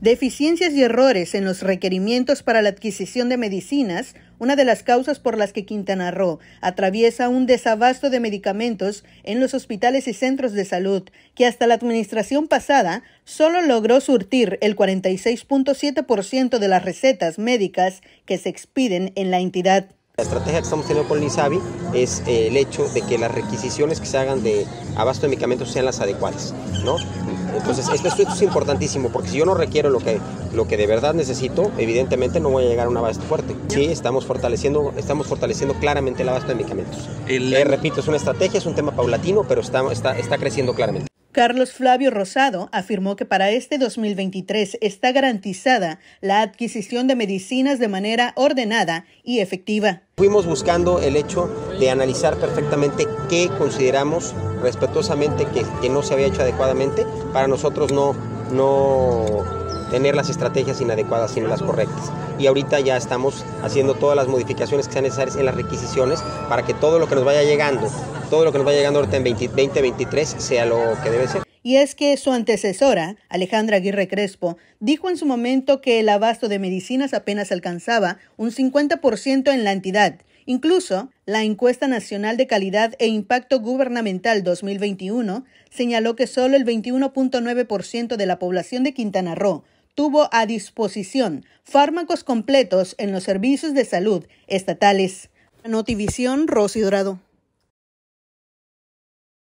Deficiencias y errores en los requerimientos para la adquisición de medicinas, una de las causas por las que Quintana Roo atraviesa un desabasto de medicamentos en los hospitales y centros de salud, que hasta la administración pasada solo logró surtir el 46.7% de las recetas médicas que se expiden en la entidad. La estrategia que estamos teniendo con el INSABI es eh, el hecho de que las requisiciones que se hagan de abasto de medicamentos sean las adecuadas, ¿no? Entonces, esto, esto, es importantísimo porque si yo no requiero lo que, lo que de verdad necesito, evidentemente no voy a llegar a un abasto fuerte. Sí, estamos fortaleciendo, estamos fortaleciendo claramente el abasto de medicamentos. Eh, repito, es una estrategia, es un tema paulatino, pero está, está, está creciendo claramente. Carlos Flavio Rosado afirmó que para este 2023 está garantizada la adquisición de medicinas de manera ordenada y efectiva. Fuimos buscando el hecho de analizar perfectamente qué consideramos respetuosamente que, que no se había hecho adecuadamente para nosotros no, no tener las estrategias inadecuadas, sino las correctas. Y ahorita ya estamos haciendo todas las modificaciones que sean necesarias en las requisiciones para que todo lo que nos vaya llegando, todo lo que nos vaya llegando ahorita en 2023 sea lo que debe ser. Y es que su antecesora, Alejandra Aguirre Crespo, dijo en su momento que el abasto de medicinas apenas alcanzaba un 50% en la entidad. Incluso, la encuesta nacional de calidad e impacto gubernamental 2021 señaló que solo el 21.9% de la población de Quintana Roo tuvo a disposición fármacos completos en los servicios de salud estatales. Notivisión Rosy Dorado.